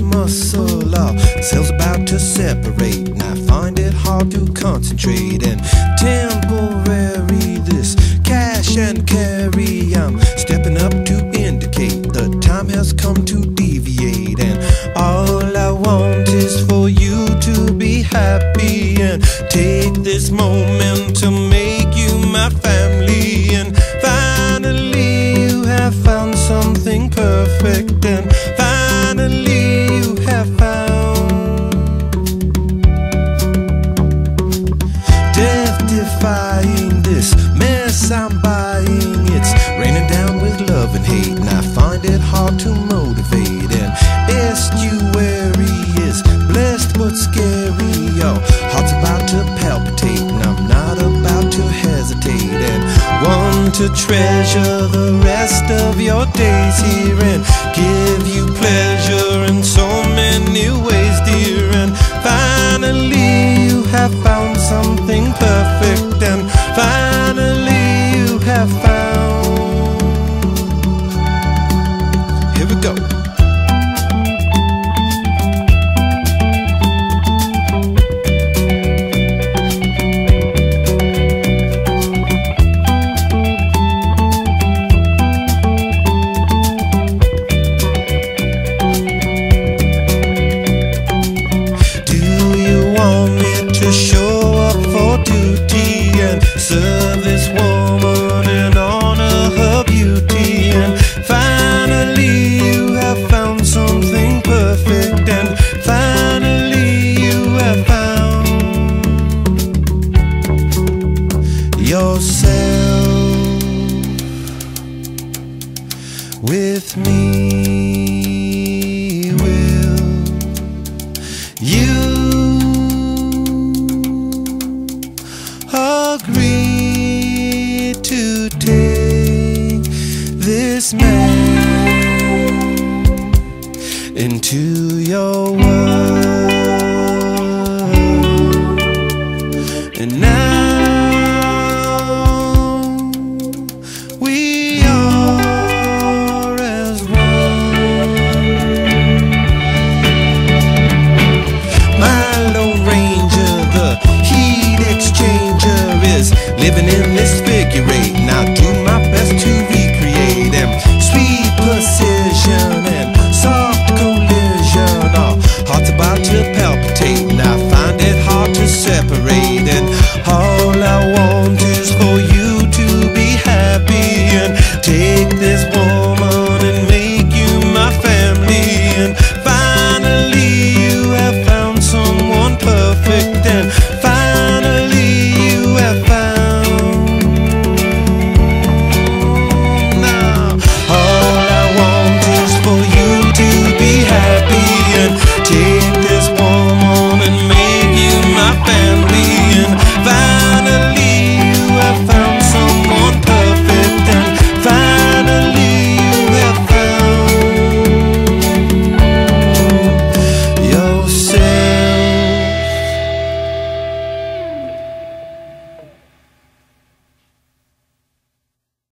muscle up. Cells about to separate, and I find it hard to concentrate. And temporary, this cash and carry. I'm stepping up to indicate the time has come to deviate. And all I want is for you to be happy and take this moment to I'm buying. It's raining down with love and hate, and I find it hard to motivate. And estuary is blessed but scary. Your heart's about to palpitate, and I'm not about to hesitate. And want to treasure the rest of your days here and give you pleasure with me. Will you agree to take this man into your world? Palpitate, and I find it hard to separate.